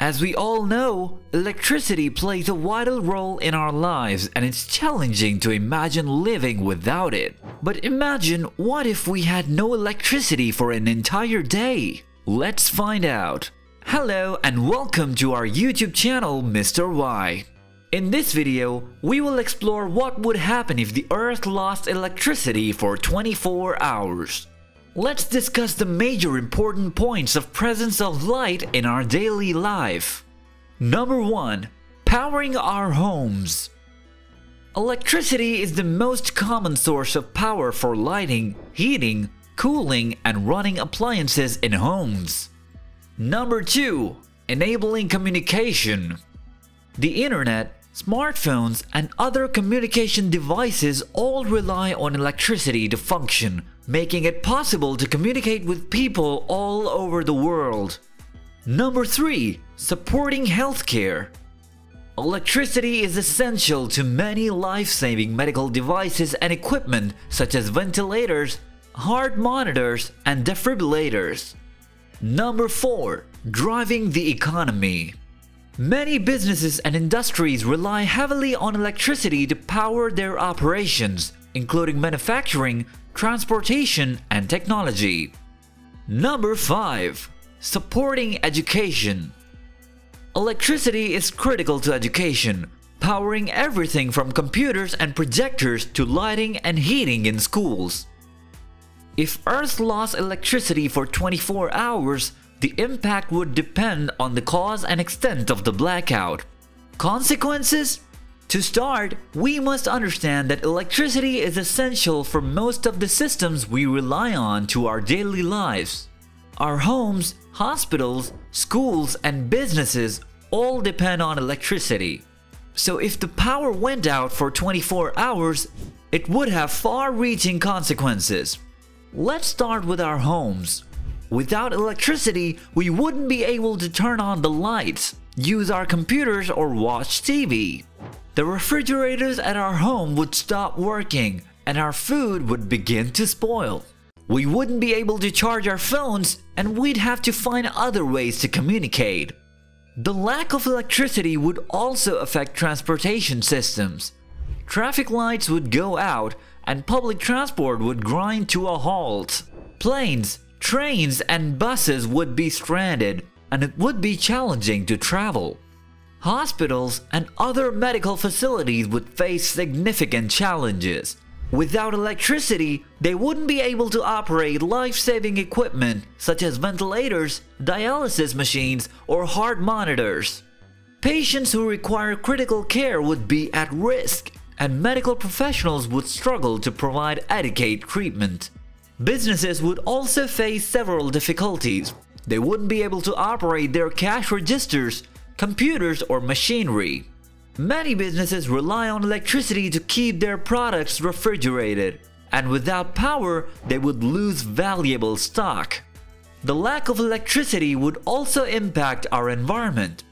As we all know, electricity plays a vital role in our lives and it's challenging to imagine living without it. But imagine what if we had no electricity for an entire day? Let's find out. Hello and welcome to our YouTube channel Mr. Why. In this video, we will explore what would happen if the earth lost electricity for 24 hours. Let's discuss the major important points of presence of light in our daily life. Number 1. Powering our homes. Electricity is the most common source of power for lighting, heating, cooling, and running appliances in homes. Number 2. Enabling communication. The internet, smartphones, and other communication devices all rely on electricity to function, making it possible to communicate with people all over the world. Number 3. Supporting healthcare. Electricity is essential to many life-saving medical devices and equipment such as ventilators, heart monitors, and defibrillators. Number 4. Driving the economy. Many businesses and industries rely heavily on electricity to power their operations, including manufacturing, transportation, and technology. Number 5. Supporting education. Electricity is critical to education, powering everything from computers and projectors to lighting and heating in schools. If Earth lost electricity for 24 hours, the impact would depend on the cause and extent of the blackout. Consequences? To start, we must understand that electricity is essential for most of the systems we rely on to our daily lives. Our homes, hospitals, schools, and businesses all depend on electricity. So if the power went out for 24 hours, it would have far-reaching consequences. Let's start with our homes. Without electricity, we wouldn't be able to turn on the lights, use our computers or watch TV. The refrigerators at our home would stop working and our food would begin to spoil. We wouldn't be able to charge our phones and we'd have to find other ways to communicate. The lack of electricity would also affect transportation systems. Traffic lights would go out and public transport would grind to a halt. Planes, trains, and buses would be stranded and it would be challenging to travel. Hospitals and other medical facilities would face significant challenges. Without electricity, they wouldn't be able to operate life-saving equipment such as ventilators, dialysis machines, or heart monitors. Patients who require critical care would be at risk, and medical professionals would struggle to provide adequate treatment. Businesses would also face several difficulties. They wouldn't be able to operate their cash registers computers, or machinery. Many businesses rely on electricity to keep their products refrigerated, and without power, they would lose valuable stock. The lack of electricity would also impact our environment.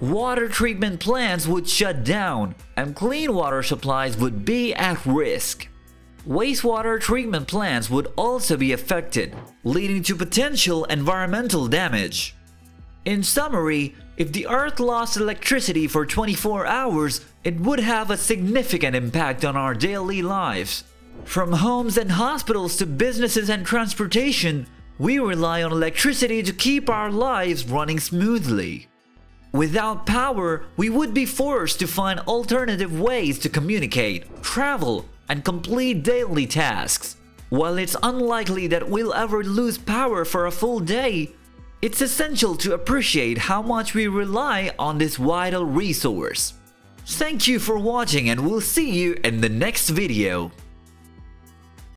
Water treatment plants would shut down, and clean water supplies would be at risk. Wastewater treatment plants would also be affected, leading to potential environmental damage. In summary, if the Earth lost electricity for 24 hours, it would have a significant impact on our daily lives. From homes and hospitals to businesses and transportation, we rely on electricity to keep our lives running smoothly. Without power, we would be forced to find alternative ways to communicate, travel, and complete daily tasks. While it's unlikely that we'll ever lose power for a full day, it's essential to appreciate how much we rely on this vital resource. Thank you for watching and we'll see you in the next video.